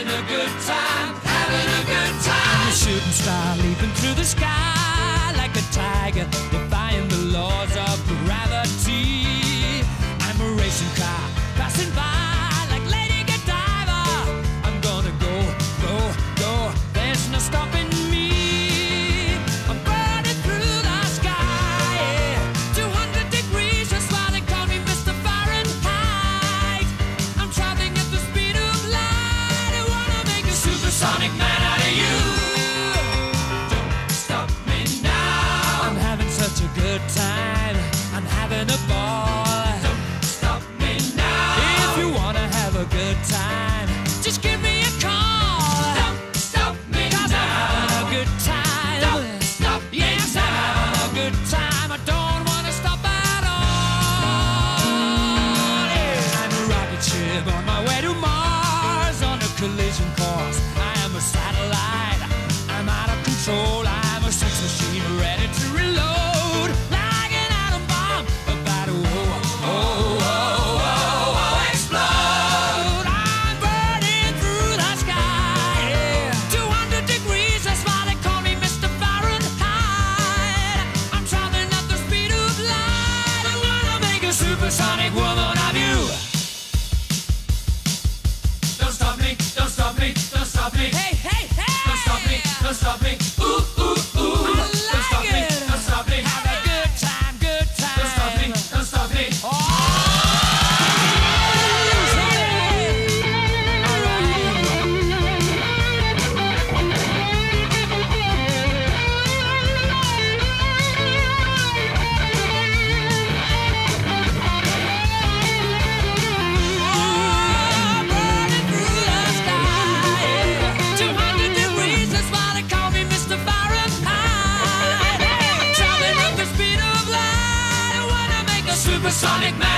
having a good time, having a good time. I'm a shooting star leaping through the sky like a tiger, defying the laws of gravity. I'm a racing car passing by supersonic man out of you. Don't stop me now. I'm having such a good time. I'm having a ball. Don't stop me now. If you wanna have a good time, just give me a call. Don't stop me Cause now. I'm having a good time. Don't stop me yes, now. I'm having a good time. I don't wanna stop at all. Yeah. I'm a rocket ship on my way to Mars on a collision course. never stop me. supersonic man.